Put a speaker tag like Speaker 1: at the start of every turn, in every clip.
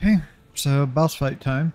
Speaker 1: Okay, so boss fight time.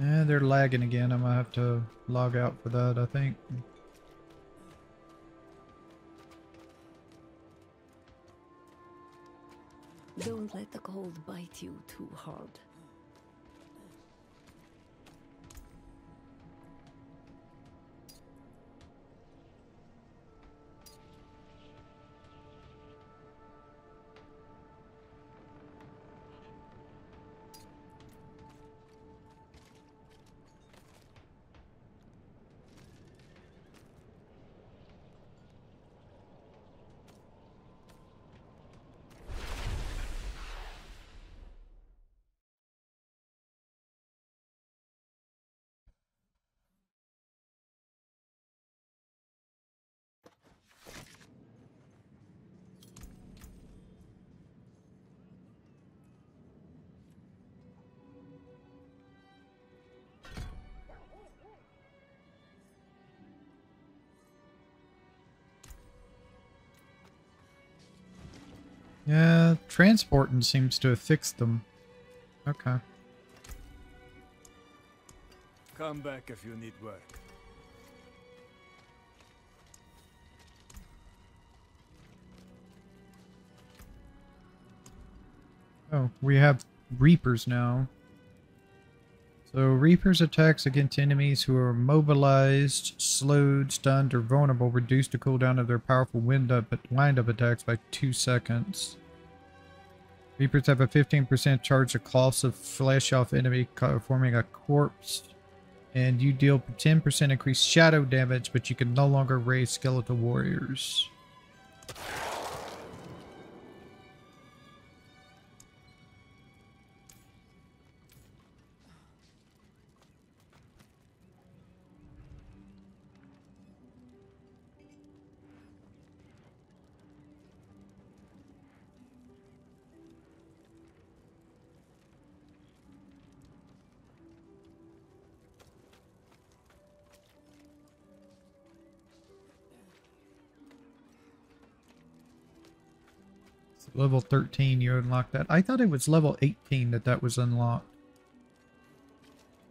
Speaker 1: Yeah, they're lagging again. I might have to log out for that, I think.
Speaker 2: Don't let the cold bite you too hard.
Speaker 1: Yeah, transporting seems to have fixed them. Okay.
Speaker 3: Come back if you need work.
Speaker 1: Oh, we have Reapers now. So Reapers attacks against enemies who are mobilized, slowed, stunned, or vulnerable reduce the cooldown of their powerful wind up wind up attacks by two seconds. Reapers have a 15% charge of cloths of flesh off enemy, forming a corpse. And you deal 10% increased shadow damage, but you can no longer raise skeletal warriors. Level 13, you unlock that. I thought it was level 18 that that was unlocked.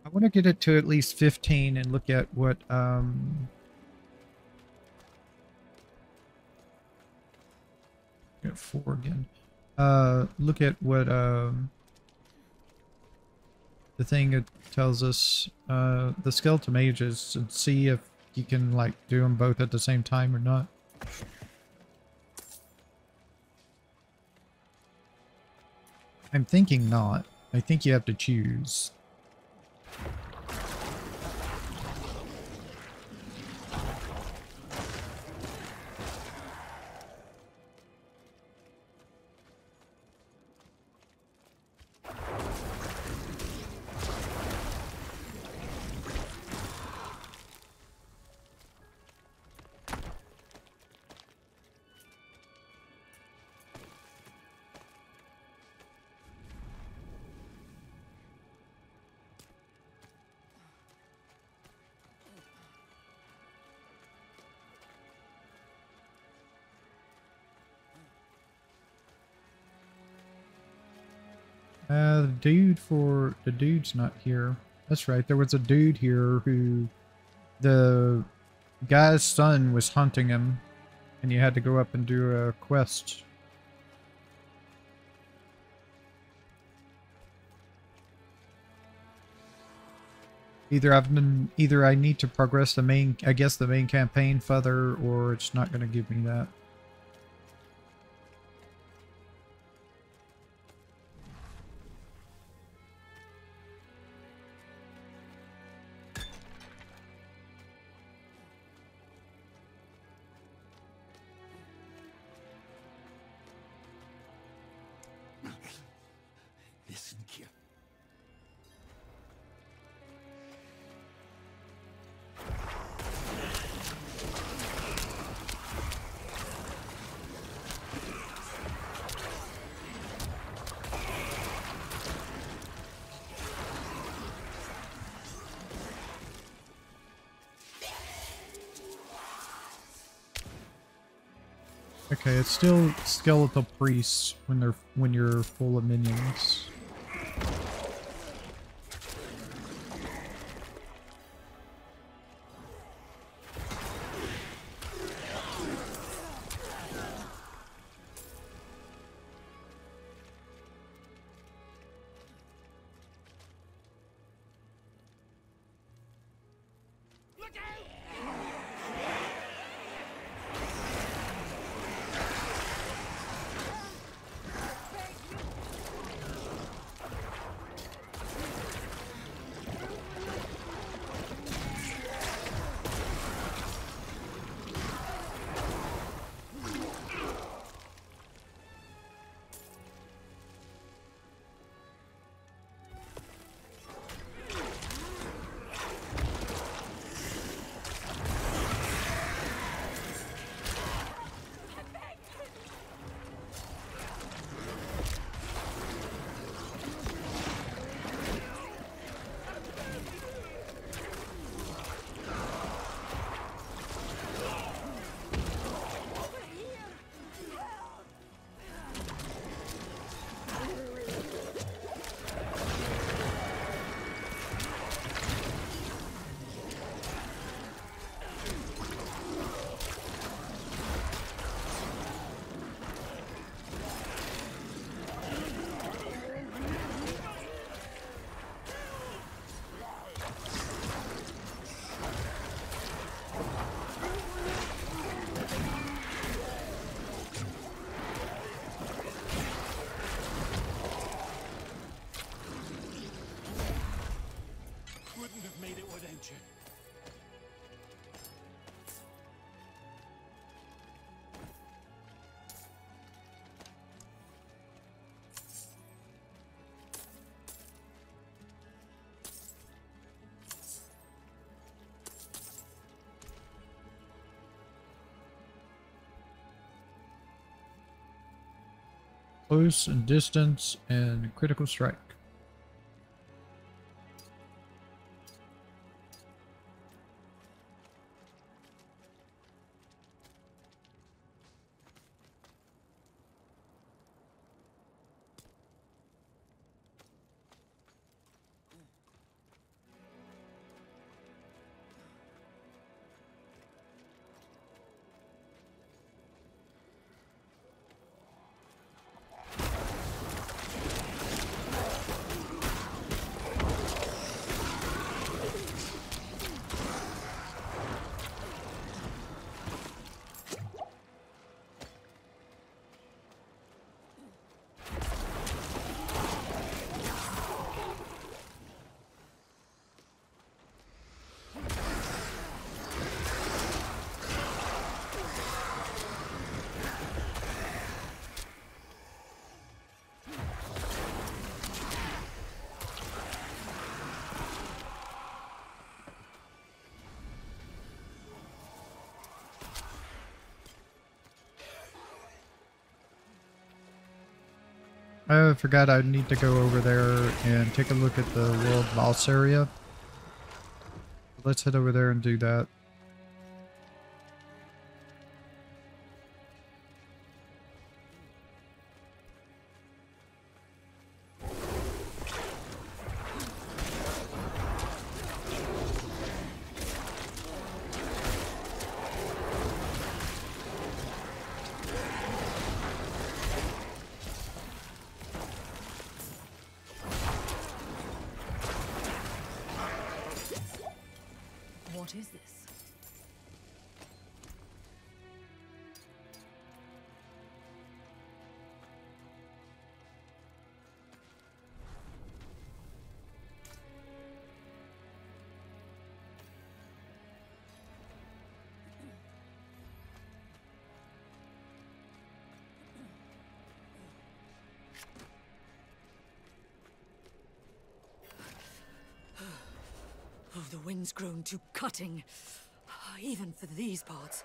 Speaker 1: I want to get it to at least 15 and look at what, um... Got four again. Uh, look at what, um... The thing it tells us, uh, the skeleton mages and see if you can, like, do them both at the same time or not. I'm thinking not. I think you have to choose. Dude for the dude's not here. That's right. There was a dude here who the guy's son was hunting him, and you had to go up and do a quest. Either I've been, either I need to progress the main, I guess the main campaign further, or it's not going to give me that. Okay, it's still skeletal priests when they're when you're full of minions. Close and distance and critical strike. I forgot I need to go over there and take a look at the world boss area. Let's head over there and do that.
Speaker 4: Parts.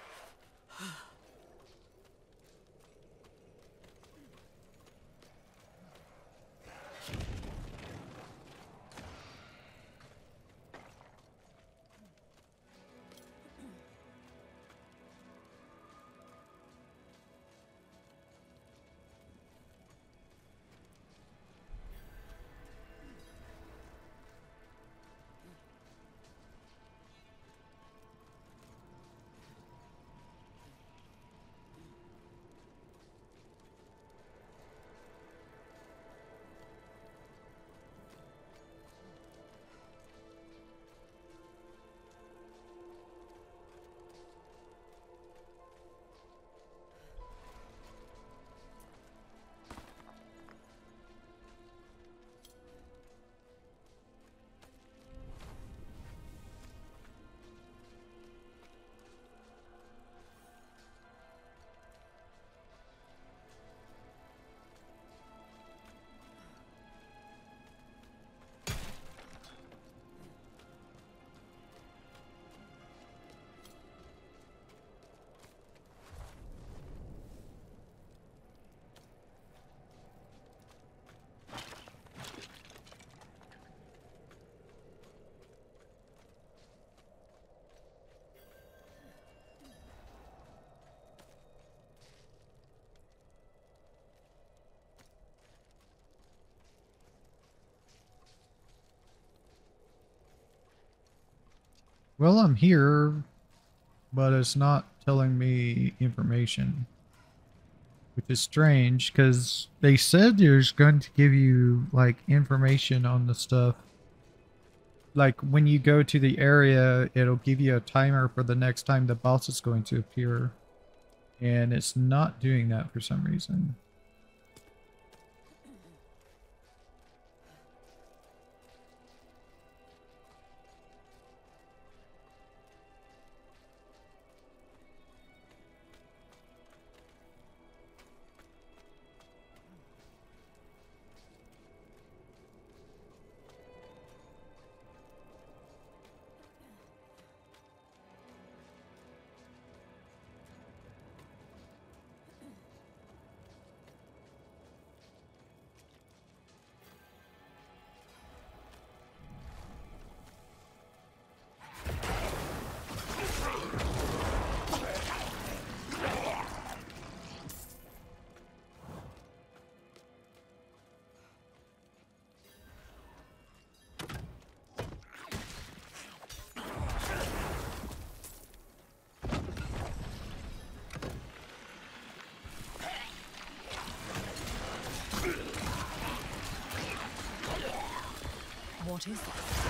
Speaker 1: Well, I'm here, but it's not telling me information. Which is strange, because they said there's going to give you, like, information on the stuff. Like, when you go to the area, it'll give you a timer for the next time the boss is going to appear. And it's not doing that for some reason.
Speaker 4: What is it?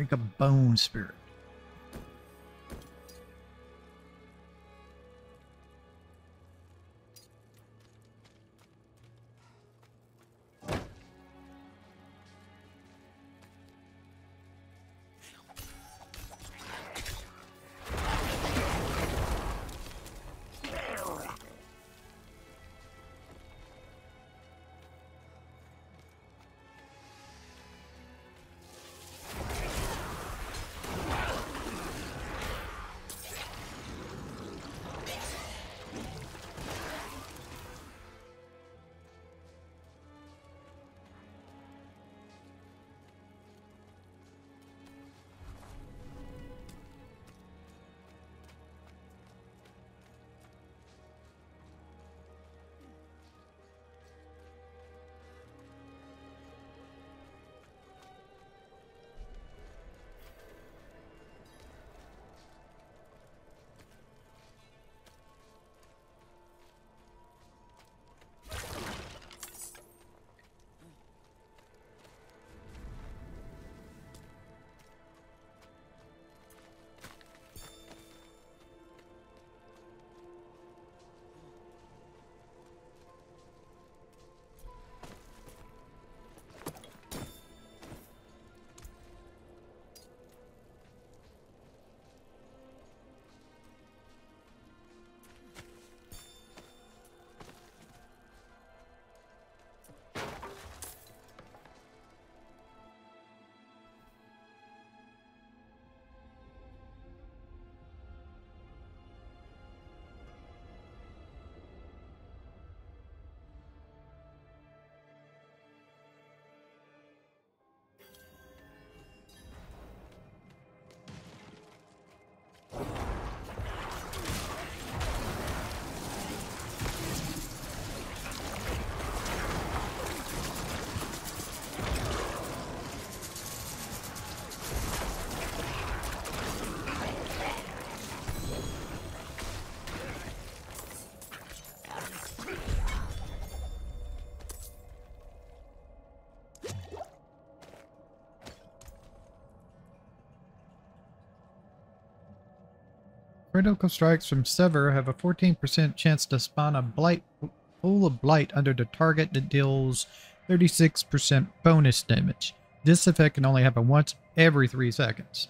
Speaker 1: Drink a bone spirit. Critical strikes from Sever have a 14% chance to spawn a blight pool of blight under the target that deals 36% bonus damage. This effect can only happen once every 3 seconds.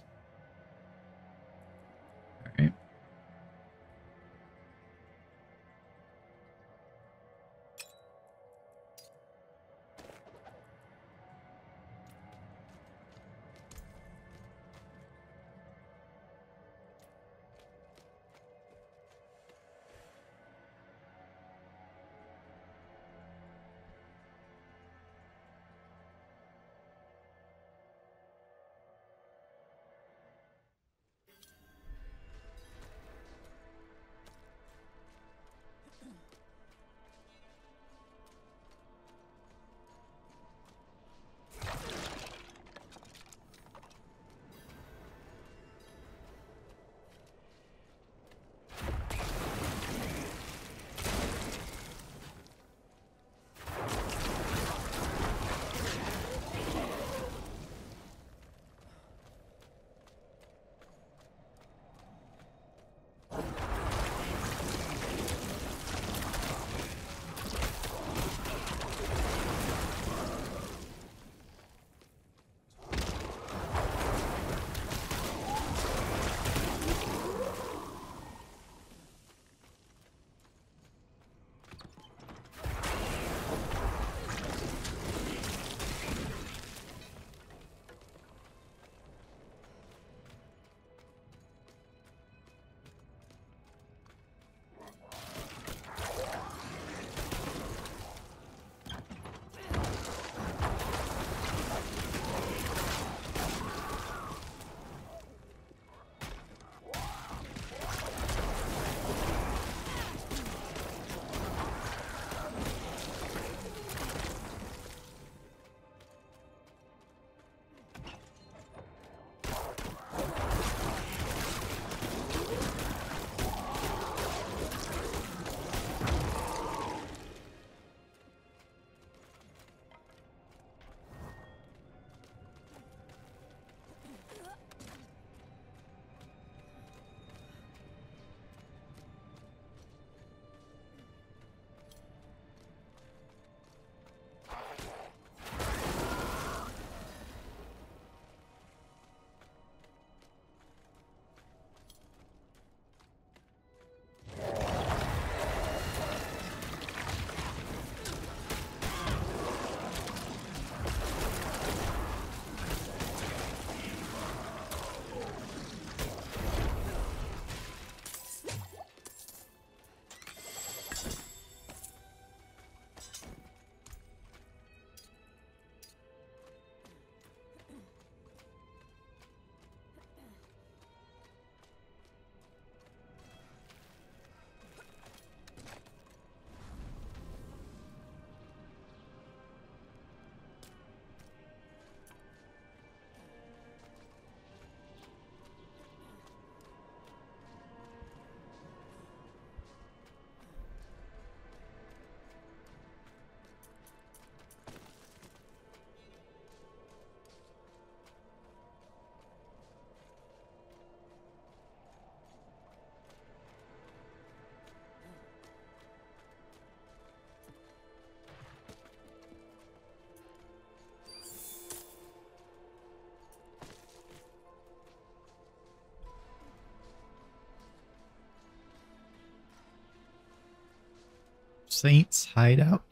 Speaker 1: Saints hideout.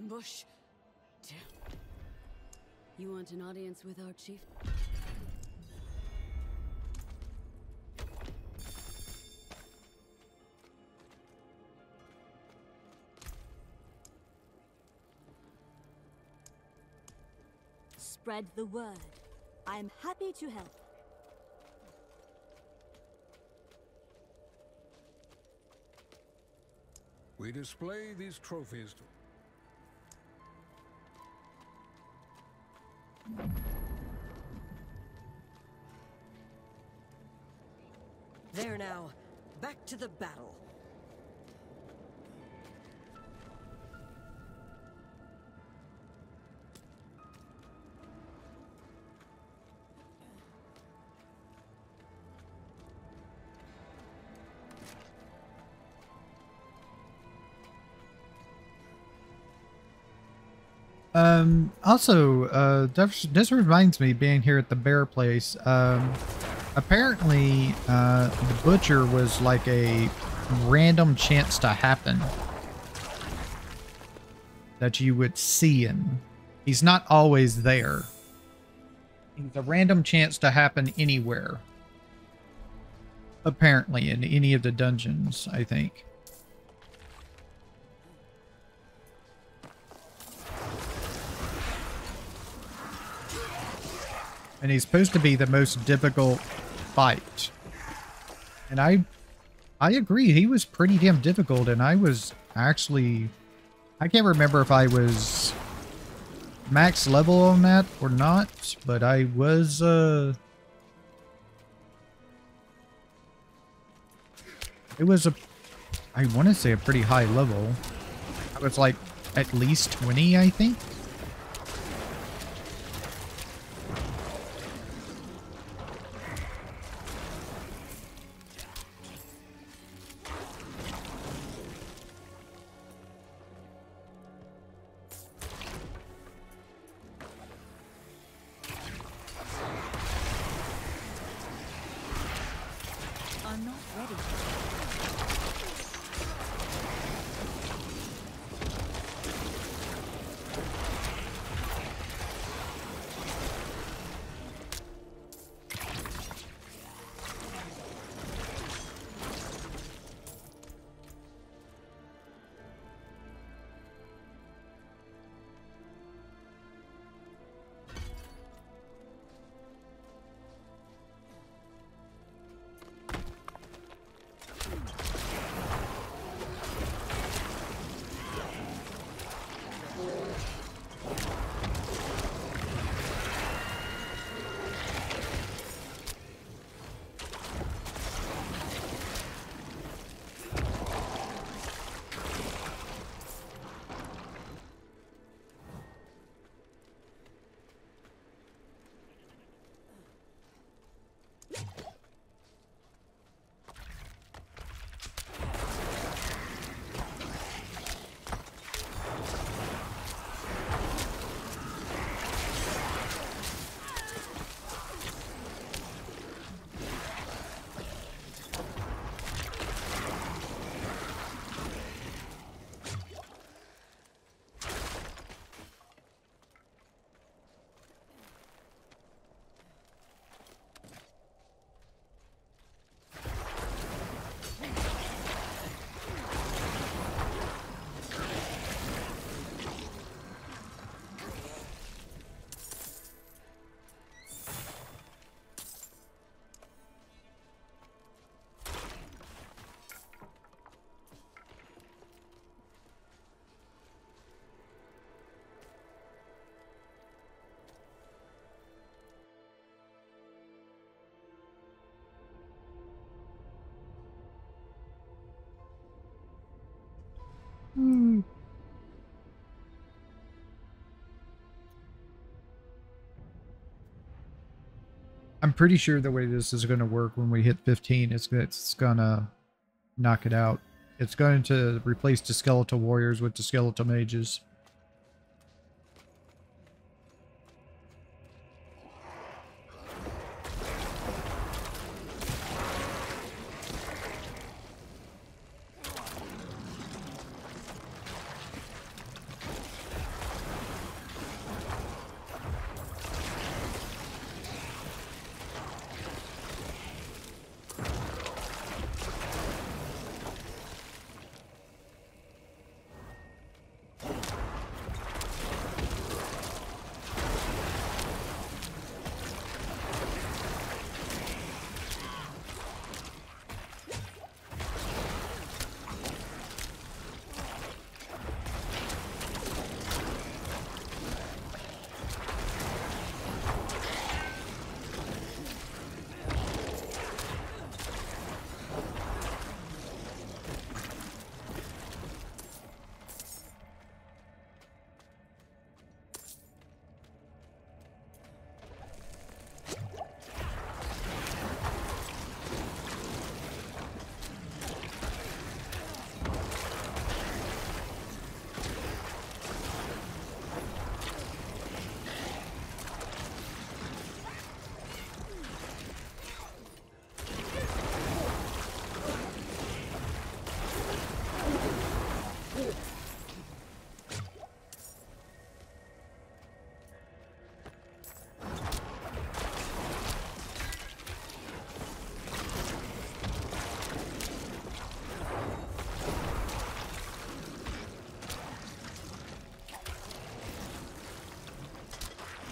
Speaker 4: Ambush?
Speaker 2: You want an audience with our chief?
Speaker 5: Spread the word. I'm happy to help.
Speaker 6: We display these trophies
Speaker 4: There now. Back to the battle.
Speaker 1: Um, also, uh, this, reminds me, being here at the bear place, um, apparently, uh, the butcher was like a random chance to happen that you would see him. He's not always there. He's a random chance to happen anywhere. Apparently, in any of the dungeons, I think. And he's supposed to be the most difficult fight. And I I agree, he was pretty damn difficult and I was actually I can't remember if I was max level on that or not, but I was uh It was a I want to say a pretty high level. I was like at least 20, I think.
Speaker 5: I'm
Speaker 1: pretty sure the way this is going to work when we hit 15 is it's going to knock it out. It's going to replace the skeletal warriors with the skeletal mages.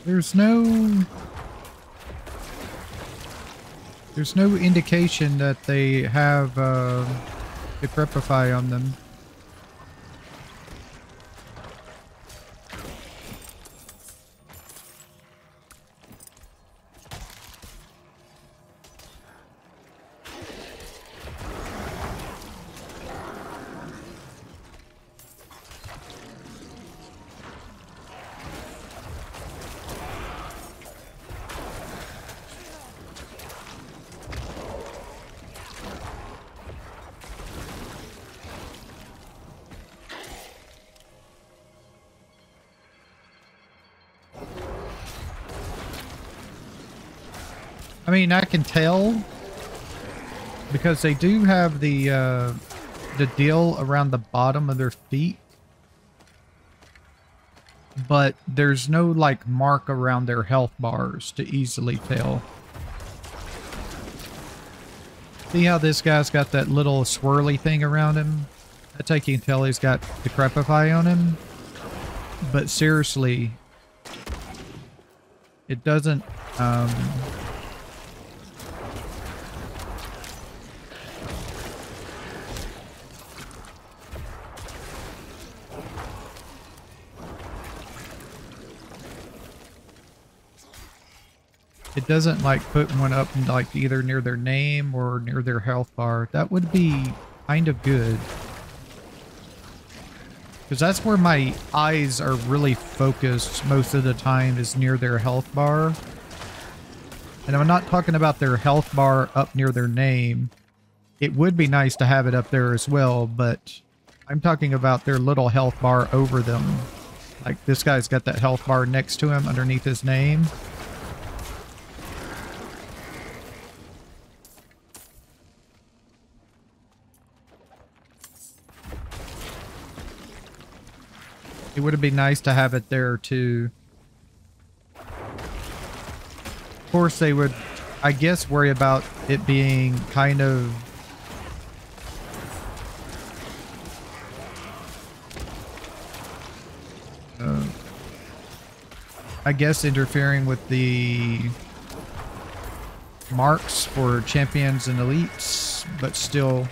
Speaker 1: There's no... There's no indication that they have uh, Decrepify on them. Mean, I can tell because they do have the uh, the deal around the bottom of their feet, but there's no like mark around their health bars to easily tell. See how this guy's got that little swirly thing around him? That's how you can tell he's got Decrepify on him. But seriously, it doesn't um, it doesn't like put one up like either near their name or near their health bar. That would be kind of good. Because that's where my eyes are really focused most of the time is near their health bar. And I'm not talking about their health bar up near their name. It would be nice to have it up there as well, but I'm talking about their little health bar over them. Like this guy's got that health bar next to him underneath his name. It would have been nice to have it there too. Of course, they would, I guess, worry about it being kind of uh, I guess interfering with the marks for champions and elites, but still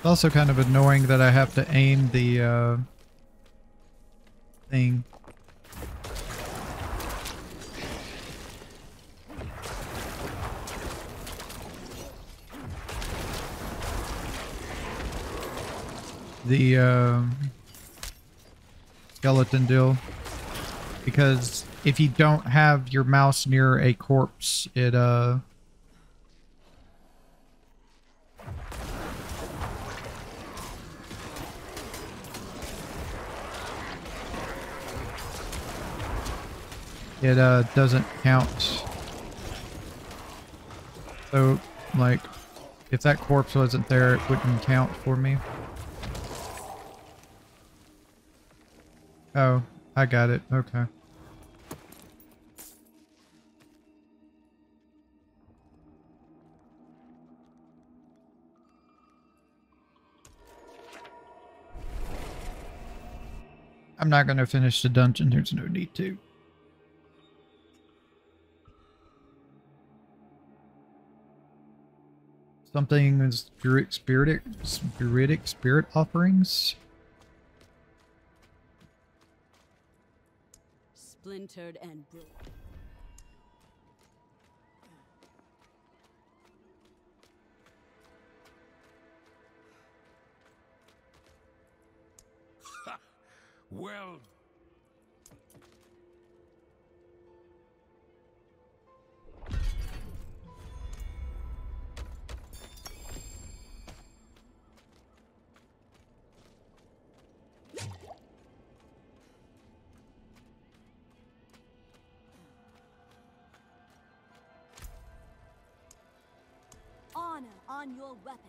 Speaker 1: It's also kind of annoying that I have to aim the uh, thing. The um skeleton deal. Because if you don't have your mouse near a corpse, it uh it uh doesn't count. So like if that corpse wasn't there it wouldn't count for me. Oh, I got it. Okay. I'm not going to finish the dungeon. There's no need to. Something is spirit, spiritic, spiritic, spirit offerings.
Speaker 5: Splintered and broken.
Speaker 6: Well
Speaker 5: on your weapon.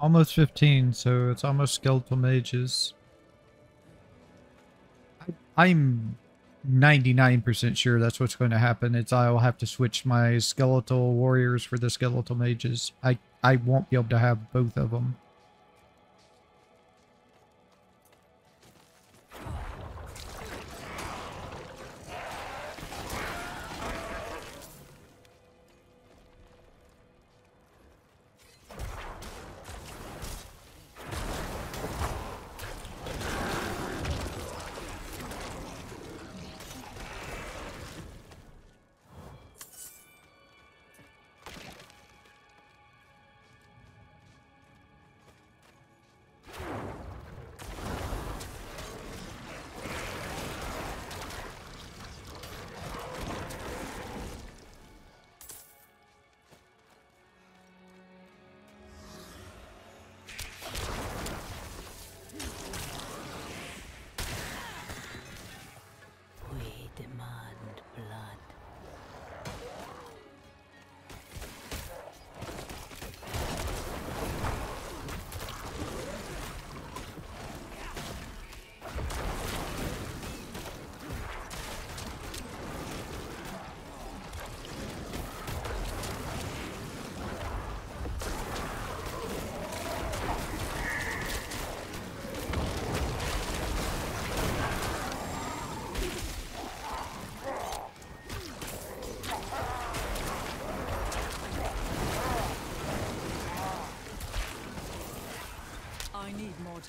Speaker 1: Almost 15, so it's almost skeletal mages. I, I'm 99% sure that's what's going to happen. It's I'll have to switch my skeletal warriors for the skeletal mages. I, I won't be able to have both of them.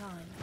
Speaker 2: time.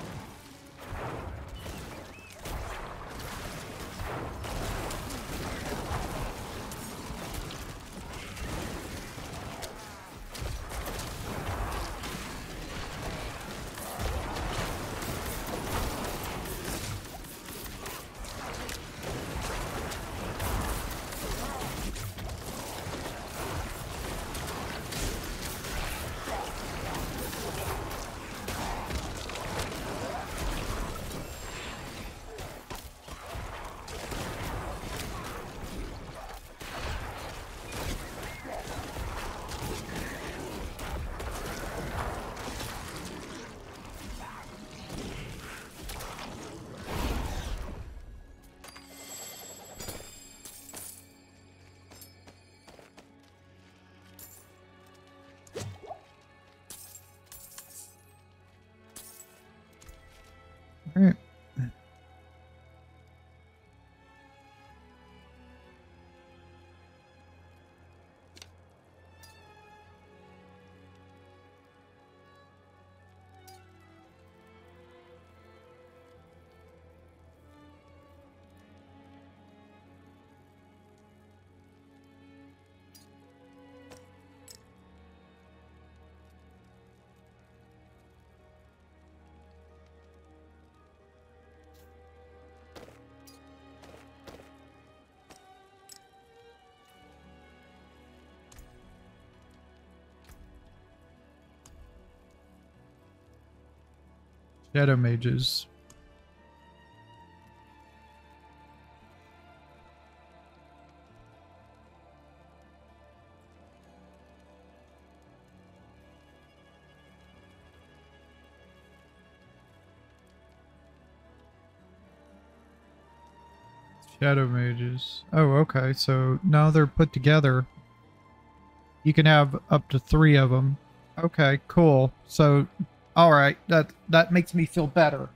Speaker 1: Shadow mages. Shadow mages. Oh, okay. So now they're put together. You can have up to three of them. Okay, cool. So, all right, that that makes me feel better.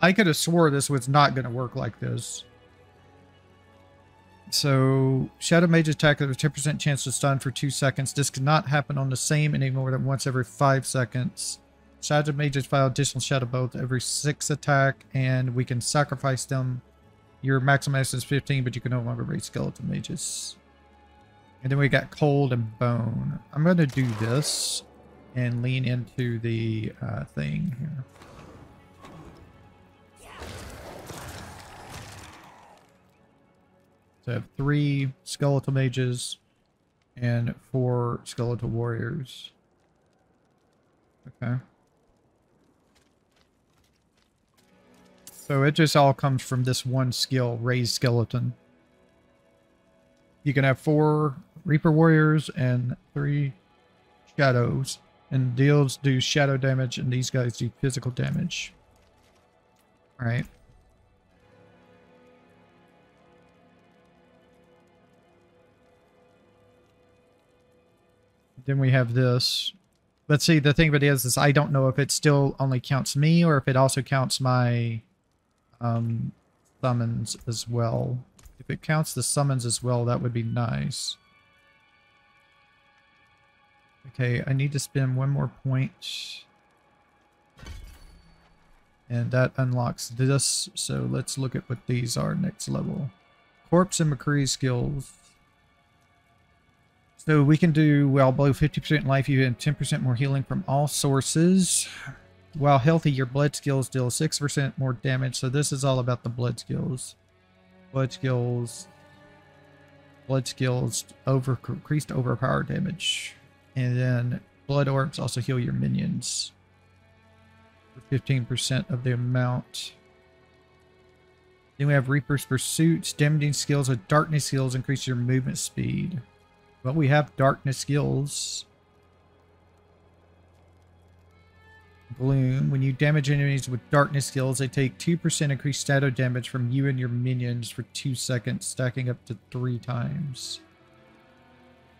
Speaker 1: I could have swore this was not going to work like this. So, Shadow Mage attack with a 10% chance to stun for 2 seconds. This cannot happen on the same any more than once every 5 seconds. Shadow Mages file additional Shadow Bolt every 6 attack, and we can sacrifice them. Your maximum is 15, but you can no longer raise Skeleton Mages. And then we got Cold and Bone. I'm going to do this and lean into the uh, thing here. So I have three skeletal mages and four skeletal warriors. Okay. So it just all comes from this one skill, Raise Skeleton. You can have four Reaper Warriors and three Shadows. And deals do shadow damage, and these guys do physical damage. Alright. Then we have this. Let's see, the thing of it is, is I don't know if it still only counts me or if it also counts my um, summons as well. If it counts the summons as well, that would be nice. Okay, I need to spend one more point. And that unlocks this, so let's look at what these are next level. Corpse and Macabre skills. So we can do, well, below 50% life, you get 10% more healing from all sources. While healthy, your blood skills deal 6% more damage, so this is all about the blood skills. Blood skills. Blood skills over increased overpower damage. And then blood orbs also heal your minions. For 15% of the amount. Then we have Reaper's Pursuits. Damaging skills with darkness skills increase your movement speed. Well, we have darkness skills. Gloom. When you damage enemies with darkness skills, they take 2% increased shadow damage from you and your minions for 2 seconds, stacking up to 3 times.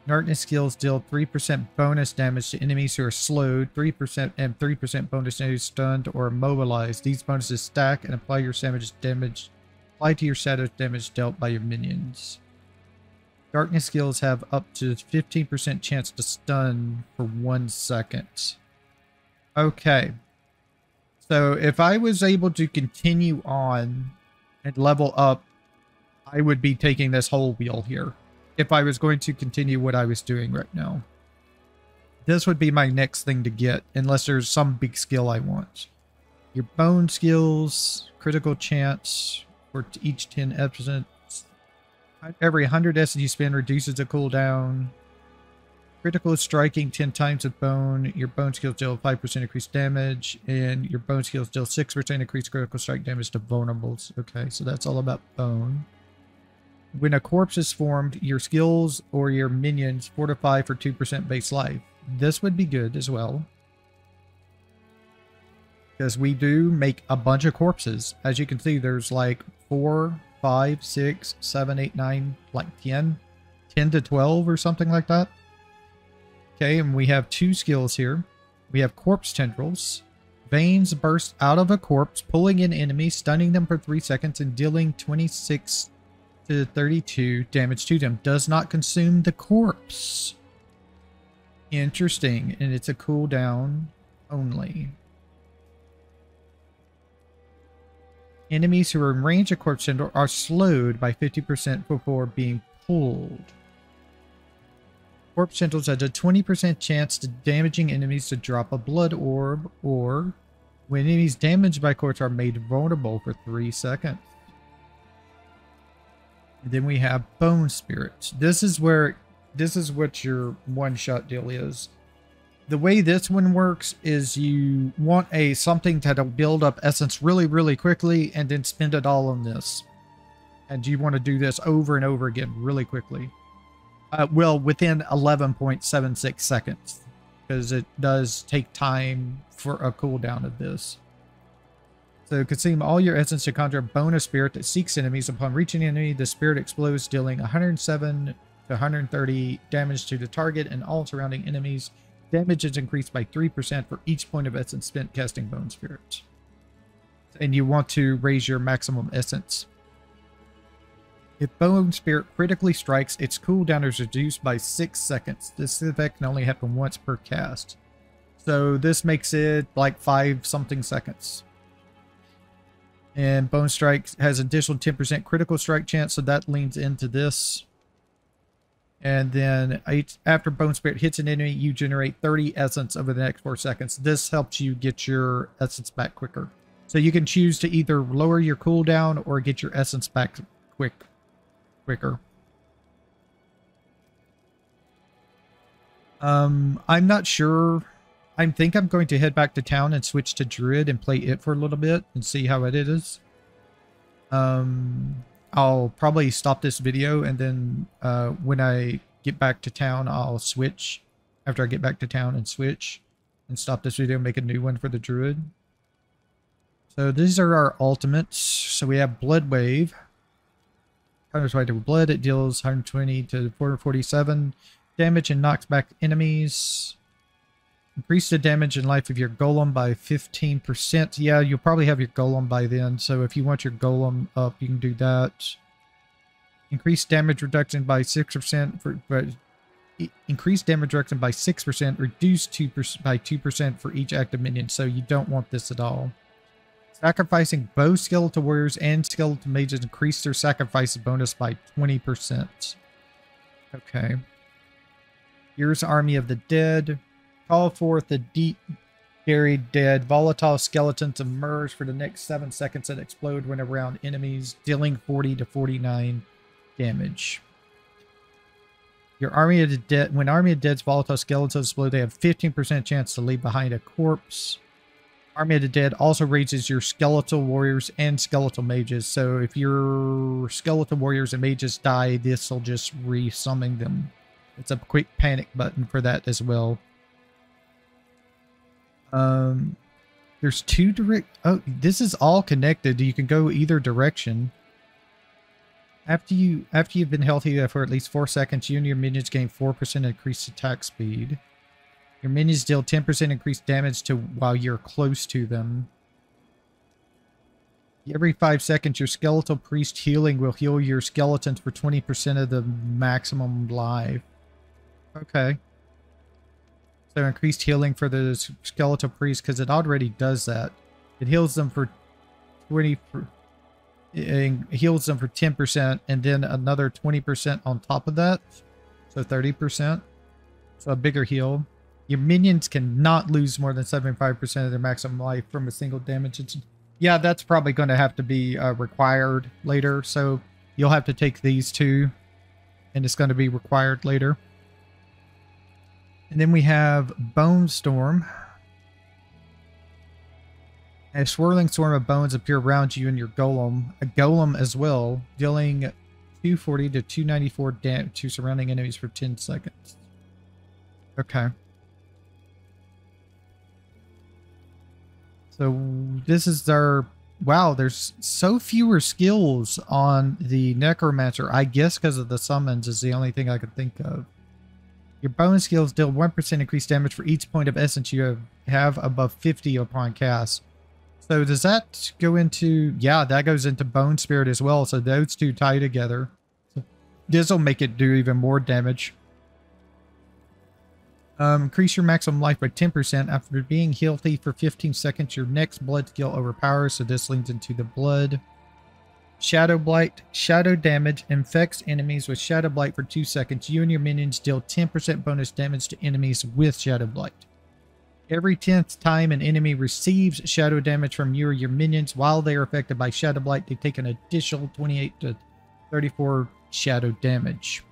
Speaker 1: Darkness skills deal 3% bonus damage to enemies who are slowed, 3% and 3% bonus to stunned or immobilized. These bonuses stack and apply your damage damage apply to your shadow damage dealt by your minions. Darkness skills have up to 15% chance to stun for one second. Okay. So if I was able to continue on and level up, I would be taking this whole wheel here if I was going to continue what I was doing right now. This would be my next thing to get, unless there's some big skill I want. Your bone skills, critical chance for each 10 episodes. Every 100 S you spend reduces the cooldown. Critical striking 10 times with bone. Your bone skills deal 5% increased damage. And your bone skills deal 6% increased critical strike damage to vulnerables. Okay, so that's all about bone. When a corpse is formed, your skills or your minions fortify for 2% base life. This would be good as well. Because we do make a bunch of corpses. As you can see, there's like 4, 5, 6, 7, 8, 9, like 10. 10 to 12 or something like that. Okay, and we have two skills here. We have corpse tendrils. Veins burst out of a corpse, pulling in enemies, stunning them for 3 seconds, and dealing 26 to 32 damage to them. Does not consume the corpse. Interesting. And it's a cooldown only. Enemies who are in range of corpse tendril are slowed by 50% before being pulled. Corpse tendrils has a 20% chance to damaging enemies to drop a blood orb, or when enemies damaged by corpse are made vulnerable for 3 seconds. And then we have Bone Spirits. This is where, this is what your one-shot deal is. the way this one works is you want a something to build up essence really, really quickly and then spend it all on this. And you want to do this over and over again really quickly. Uh, well, within 11.76 seconds, because it does take time for a cooldown of this. So consume all your essence to conjure a bonus spirit that seeks enemies. Upon reaching an enemy, the spirit explodes, dealing 107 to 130 damage to the target and all surrounding enemies. Damage is increased by 3% for each point of essence spent casting Bone Spirit. And you want to raise your maximum essence. If Bone Spirit critically strikes, its cooldown is reduced by 6 seconds. This effect can only happen once per cast. So this makes it like 5 something seconds. And Bone Strike has additional 10% critical strike chance, so that leans into this. And then after Bone Spirit hits an enemy, you generate 30 essence over the next 4 seconds. This helps you get your essence back quicker. So you can choose to either lower your cooldown or get your essence back quick quicker. Um, I'm not sure. I think I'm going to head back to town and switch to Druid and play it for a little bit and see how it is. Um, I'll probably stop this video and then uh, when I get back to town, I'll switch after I get back to town and switch and stop this video and make a new one for the Druid. So these are our ultimates. So we have Blood Wave. Counters right to blood. It deals 120 to 447 damage and knocks back enemies. Increase the damage and life of your golem by 15%. Yeah, you'll probably have your golem by then. So if you want your golem up, you can do that. Increase damage reduction by 6% for but increase damage reduction by 6%, reduce 2% by 2% for each active minion. So you don't want this at all. Sacrificing both skeletal warriors and skeletal mages increase their sacrifice bonus by 20%. Okay. Here's Army of the Dead. Call forth the deep buried dead. Volatile skeletons emerge for the next 7 seconds and explode when around enemies, dealing 40 to 49 damage. Your Army of the Dead, when Army of Dead's volatile skeletons explode, they have 15% chance to leave behind a corpse. Army of the Dead also raises your skeletal warriors and skeletal mages. So if your skeletal warriors and mages die, this will just resummon them. It's a quick panic button for that as well. Um, there's two direct. Oh, this is all connected. You can go either direction. After you after you've been healthy for at least four seconds, you and your minions gain four percent increased attack speed. Your minions deal 10% increased damage to while you're close to them. Every 5 seconds, your skeletal priest healing will heal your skeletons for 20% of the maximum life. Okay. Increased healing for the skeletal priest because it already does that. It heals them for 20 it heals them for 10% and then another 20% on top of that. So 30%. So a bigger heal. Your minions cannot lose more than 75% of their maximum life from a single damage. It's, yeah, that's probably going to have to be uh, required later. So you'll have to take these two. And it's going to be required later. And then we have Bone Storm. A swirling storm of bones appear around you and your golem. A golem as well, dealing 240 to 294 damage to surrounding enemies for 10 seconds. Okay. So this is our wow. There's so fewer skills on the necromancer. I guess because of the summons is the only thing I could think of. Your bonus skills deal 1% increased damage for each point of essence you have, above 50 upon cast. So does that go into... Yeah, that goes into Bone Spirit as well. So those two tie together. This will make it do even more damage. Um, increase your maximum life by 10%. After being healthy for 15 seconds, your next blood skill overpowers, so this leans into the blood. Shadow Blight. Shadow damage infects enemies with Shadow Blight for 2 seconds. You and your minions deal 10% bonus damage to enemies with Shadow Blight. Every 10th time an enemy receives shadow damage from you or your minions while they are affected by Shadow Blight, they take an additional 28 to 34 shadow damage.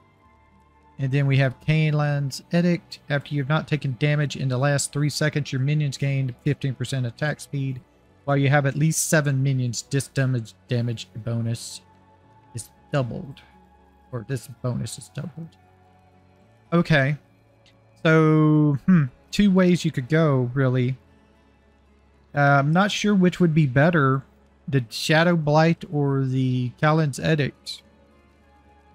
Speaker 1: And then we have Kalan's Edict. After you've not taken damage in the last three seconds, your minions gain 15% attack speed. While you have at least seven minions, this damage, damage bonus is doubled. Or this bonus is doubled. Okay. So, hmm, two ways you could go, really. Uh, I'm not sure which would be better, the Shadow Blight or the Kalan's Edict.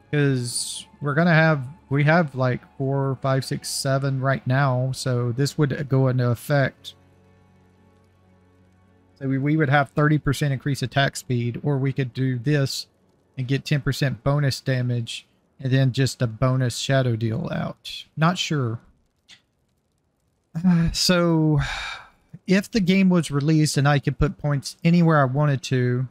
Speaker 1: Because we're going to have, we have like four, five, six, seven right now, so this would go into effect. We, we would have 30% increase attack speed, or we could do this and get 10% bonus damage, and then just a bonus shadow deal out. Not sure. Uh, so if the game was released and I could put points anywhere I wanted to,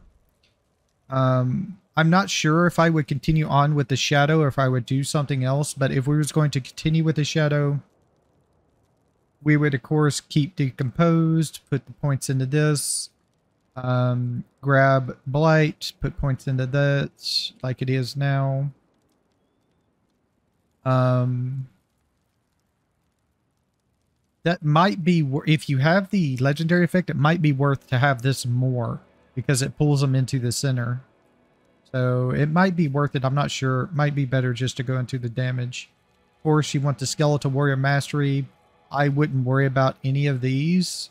Speaker 1: um, I'm not sure if I would continue on with the shadow or if I would do something else. But if we was going to continue with the shadow, we would of course keep decomposed, put the points into this, um, grab blight, put points into that like it is now. Um, that might be if you have the legendary effect it might be worth to have this more because it pulls them into the center so it might be worth it i'm not sure it might be better just to go into the damage of course you want the skeletal warrior mastery i wouldn't worry about any of these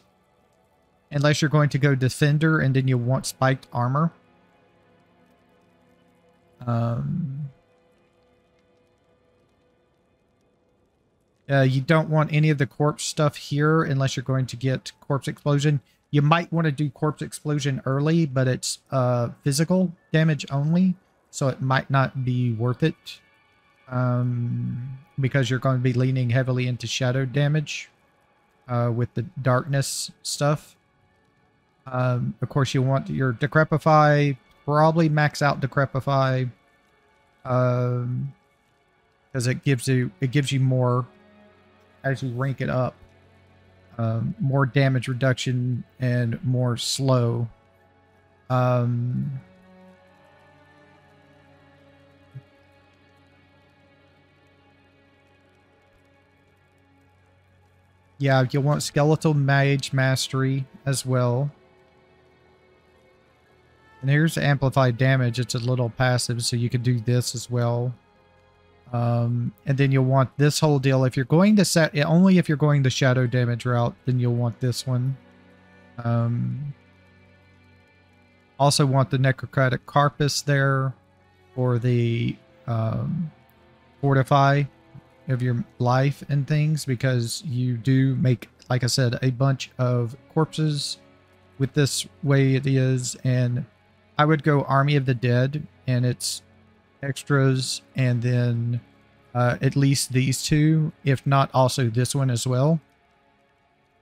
Speaker 1: unless you're going to go defender and then you want spiked armor um Uh, you don't want any of the corpse stuff here unless you're going to get corpse explosion. You might want to do corpse explosion early, but it's uh, physical damage only, so it might not be worth it um, because you're going to be leaning heavily into shadow damage uh, with the darkness stuff. Um, of course, you want your decrepify, probably max out decrepify, um, because it gives you it gives you more as you rank it up. Um, more damage reduction and more slow. Um, yeah, you'll want Skeletal Mage Mastery as well. And here's Amplified Damage. It's a little passive, so you can do this as well. Um, and then you'll want this whole deal. If you're going to set it, only if you're going the shadow damage route, then you'll want this one. Um, also want the necrotic carapace there for the um, fortify of your life and things because you do make, like I said, a bunch of corpses with this way it is. And I would go Army of the Dead and it's extras and then uh, at least these two, if not also this one as well,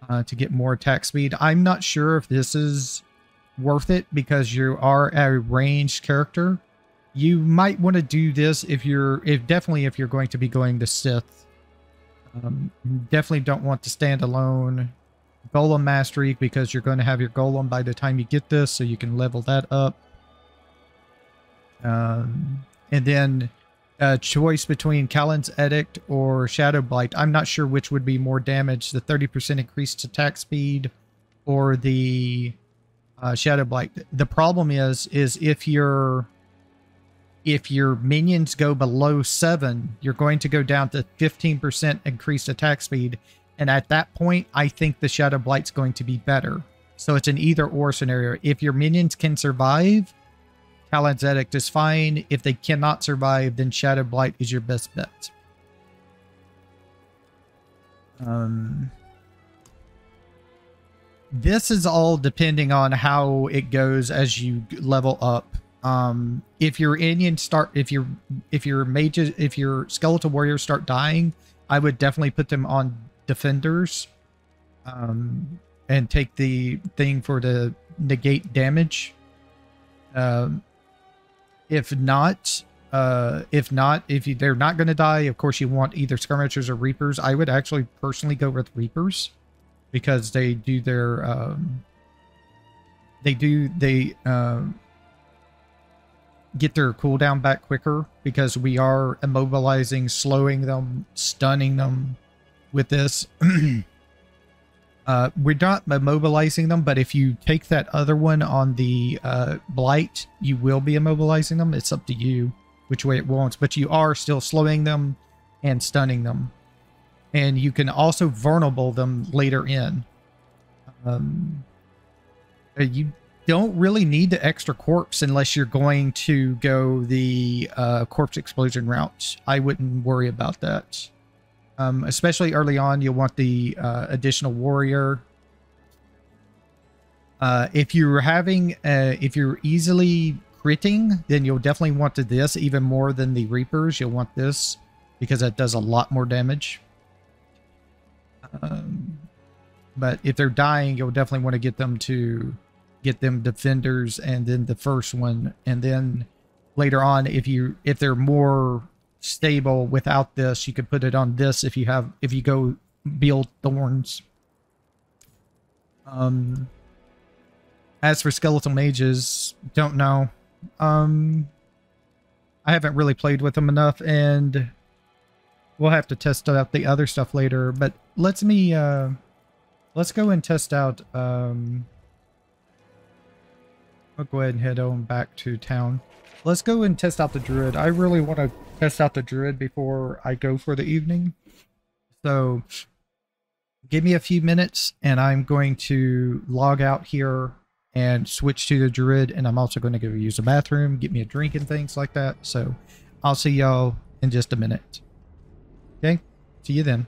Speaker 1: uh, to get more attack speed. I'm not sure if this is worth it because you are a ranged character. You might want to do this if you're, if definitely if you're going to be going to Sith. Um, definitely don't want to stand alone Golem Mastery because you're going to have your Golem by the time you get this, so you can level that up. Um, and then a choice between Kalan's Edict or Shadow Blight. I'm not sure which would be more damage, the 30% increased attack speed or the uh, Shadow Blight. The problem is, is if your if your minions go below 7, you're going to go down to 15% increased attack speed. And at that point, I think the Shadow Blight's going to be better. So it's an either or scenario. If your minions can survive, Kalan's Edict is fine. If they cannot survive, then Shadow Blight is your best bet. Um, this is all depending on how it goes as you level up. Um, if your Indian start, if your if your mages, if your skeletal warriors start dying, I would definitely put them on defenders, um, and take the thing for the negate damage. Um, if not, uh, if not, if you, they're not going to die, of course you want either skirmishers or reapers. I would actually personally go with reapers because they do their, um, they do, they, um, get their cooldown back quicker because we are immobilizing, slowing them, stunning them with this. uh, we're not immobilizing them, but if you take that other one on the uh, blight, you will be immobilizing them. It's up to you which way it wants, but you are still slowing them and stunning them. And you can also vulnerable them later in. Um, you don't really need the extra corpse unless you're going to go the uh, corpse explosion route. I wouldn't worry about that. Um, especially early on, you'll want the uh, additional warrior. Uh, if you're having, uh, if you're easily critting, then you'll definitely want to this even more than the reapers. You'll want this because that does a lot more damage. Um, but if they're dying, you'll definitely want to get them to get them defenders and then the first one. And then later on if you if they're more stable without this you could put it on this if you have if you go build thorns. Um as for skeletal mages don't know. Um i haven't really played with them enough and we'll have to test out the other stuff later but let's me uh let's go and test out um I'll go ahead and head on back to town. Let's go and test out the druid. I really want to test out the druid before I go for the evening. So give me a few minutes and I'm going to log out here and switch to the druid and I'm also going to go use the bathroom, get me a drink and things like that. So I'll see y'all in just a minute. Okay, see you then.